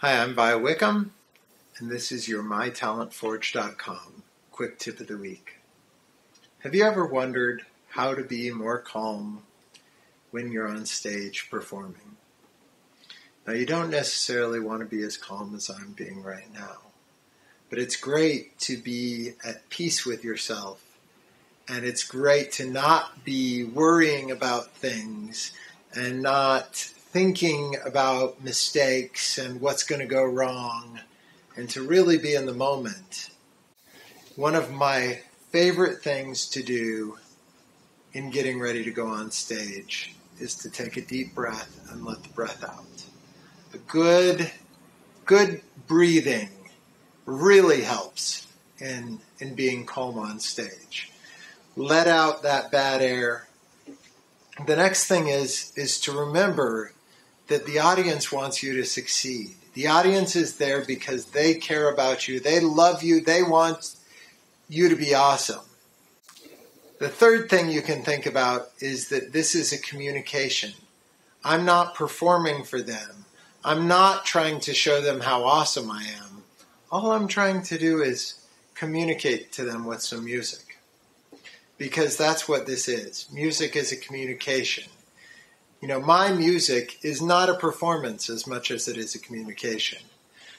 Hi, I'm Vi Wickam, and this is your MyTalentForge.com quick tip of the week. Have you ever wondered how to be more calm when you're on stage performing? Now, you don't necessarily want to be as calm as I'm being right now, but it's great to be at peace with yourself, and it's great to not be worrying about things and not thinking about mistakes and what's going to go wrong, and to really be in the moment. One of my favorite things to do in getting ready to go on stage is to take a deep breath and let the breath out. A good, good breathing really helps in, in being calm on stage. Let out that bad air. The next thing is, is to remember that the audience wants you to succeed. The audience is there because they care about you. They love you. They want you to be awesome. The third thing you can think about is that this is a communication. I'm not performing for them. I'm not trying to show them how awesome I am. All I'm trying to do is communicate to them with some music. Because that's what this is. Music is a communication. You know, my music is not a performance as much as it is a communication.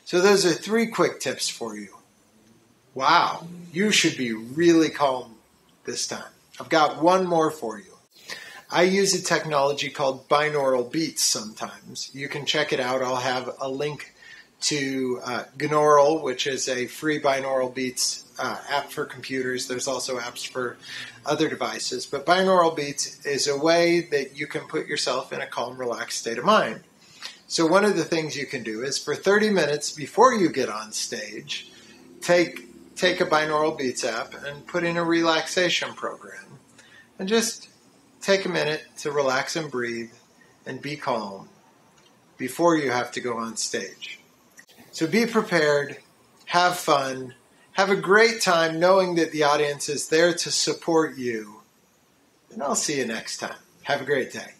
So, those are three quick tips for you. Wow, you should be really calm this time. I've got one more for you. I use a technology called binaural beats sometimes. You can check it out. I'll have a link to uh, Gnaural, which is a free binaural beats uh, app for computers. There's also apps for other devices. But binaural beats is a way that you can put yourself in a calm, relaxed state of mind. So, one of the things you can do is for 30 minutes before you get on stage, take take a binaural beats app and put in a relaxation program and just take a minute to relax and breathe and be calm before you have to go on stage. So be prepared, have fun, have a great time knowing that the audience is there to support you. And I'll see you next time. Have a great day.